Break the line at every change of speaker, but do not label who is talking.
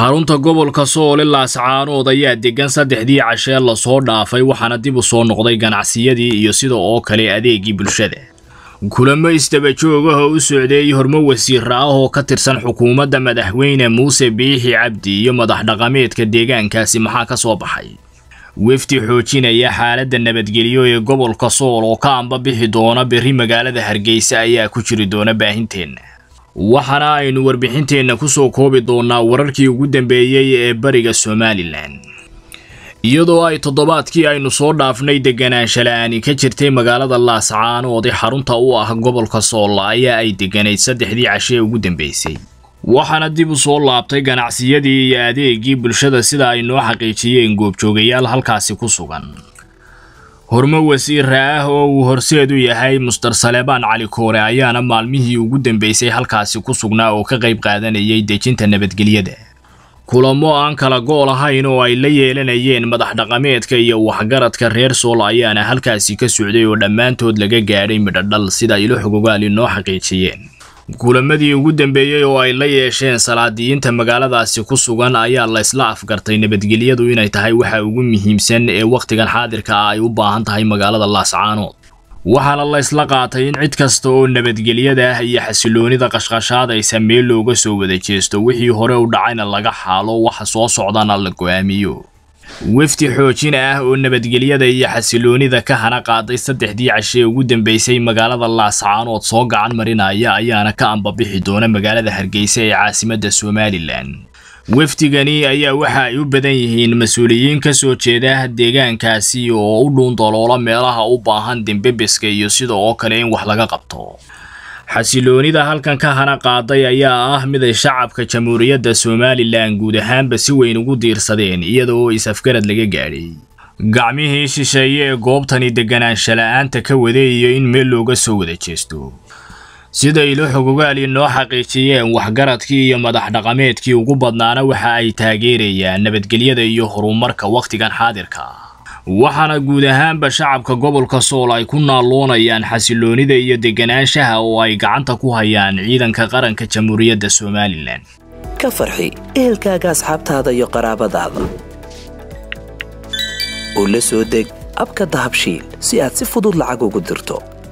xarunta gobolka soole laascaanood ayaa degan saddexdii cashee la soo dhaafay waxaana dib u soo noqday ganacsiyadii iyo sida oo kale adeegii bulshada. Kulamo isdaba joogaha u socdeeyey hormo wasiira ah oo ka tirsan xukuumadda madaxweyne muuse biixi cabdi iyo madax dhaqameedka deegaankaasi maxaa ka soo baxay? Wefdi xoojinaya xaaladda nabadgelyo ee gobolka sool oo ka amba bixi doona berri magaalada hargeysa ayaa ku jiri doona baahinteenna waxaana aynu warbixinteenna ku soo koobi doonaa wararkii ugu dambeeyey ee bariga somalilan iyadoo ay toddobaadkii aynu soo dhaafnay deganaansha la'aani ka jirtay magaalada laascaanood ee xarunta u ah gobolka sool ayaa ay deganayd saddexdii cashee ugu dambeysay. Waxaana dib u soo laabtay ganacsiyadii iyo adeegii bulshada sida ay noo xaqiijiyeen goobjoogayaal halkaasi ku sugan hormo wasiira ah oo uu horseed u yahay mustar salebaan cali koore ayaana maalmihii ugu dambeysay halkaasi ku sugnaa oo ka qayb qaadanayay dejinta nabadgelyada. Kulamo aan kala go' lahayn oo ay la yeelanayeen madax dhaqameedka iyo waxgaradka reer sool ayaana halkaasi ka socday oo dhammaantood laga gaadhay midhodhal sida ilo xogogaali noo xaqiijiyeen kulamadii ugu dambeeyey oo ay la yeesheen salaadiyiinta magaaladaasi ku sugan ayaa la isla afgartay nabadgelyadu inay tahay waxa ugu muhiimsan ee wakhtigan xaadirka ah ay u baahan tahay magaalada laascaanood waxaana la isla qaatay in cid kasta oo nabadgelyada ah iyo xasiloonida qashqashaadaysa meel looga soo wada jeesto wixii hore u dhacayna laga xaalo waxa soo socdana la go'aamiyo wefdi xoojin ah oo nabadgelyada iyo xasiloonida ka hana qaaday saddexdii cashee ugu dambeysay magaalada laascaanood soo gacan marinaya ayaana ka ambabixi doona magaalada hargeysa ee caasimadda somalilan wefdigani ayaa waxa ay u badan yihiin mas'uuliyiin ka soo jeeda deegaankaasi oo u dhuundaloola meelaha u baahan dembebeska iyo sida oo kale in wax laga qabto xasiloonida halkan ka hana qaaday ayaa ah mid ay shacabka jamhuuriyadda somalilan guud ahaanba si weyn ugu diirsadeen iyada oo is-afgarad laga gaadhay. Gacmihii shisheeye ee goobtani deganaansha la'aanta ka waday iyo in meel looga soo wada jeesto. Sida ilo xogogaali noo xaqiijiyeen waxgaradkii iyo madax dhaqameedkii ugu badnaana waxa ay taageerayaan nabadgelyada iyo horumarka wakhtigan xaadirka waxaana guud ahaanba shacabka gobolka sool ay ku naalloonayaan xasiloonida iyo deganaanshaha oo ay gacanta ku hayaan ciidanka qaranka jamhuuriyadda somalilan
ka farxi ehelkaaga asxaabtaada iyo qaraabadaada. Oo la soo deg abka dahabshiil si aad si fudud lacag ugu dirto